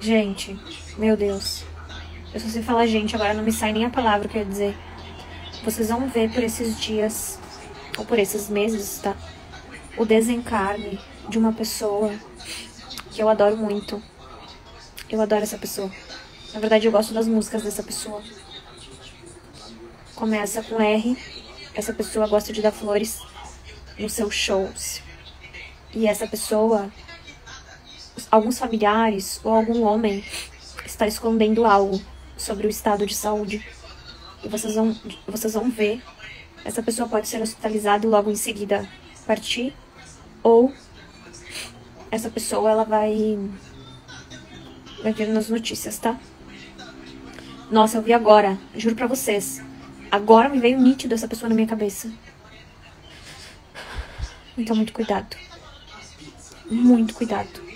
Gente, meu Deus. Eu só sei falar gente, agora não me sai nem a palavra que eu ia dizer. Vocês vão ver por esses dias, ou por esses meses, tá? O desencarne de uma pessoa que eu adoro muito. Eu adoro essa pessoa. Na verdade, eu gosto das músicas dessa pessoa. Começa com R. Essa pessoa gosta de dar flores nos seus shows. E essa pessoa, alguns familiares ou algum homem está escondendo algo sobre o estado de saúde. E vocês vão, vocês vão ver. Essa pessoa pode ser hospitalizada e logo em seguida partir. Ou essa pessoa ela vai vai vir nas notícias, tá? Nossa, eu vi agora, juro pra vocês. Agora me veio nítido essa pessoa na minha cabeça. Então, muito cuidado. Muito cuidado.